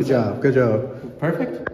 Good job. Good job. Perfect.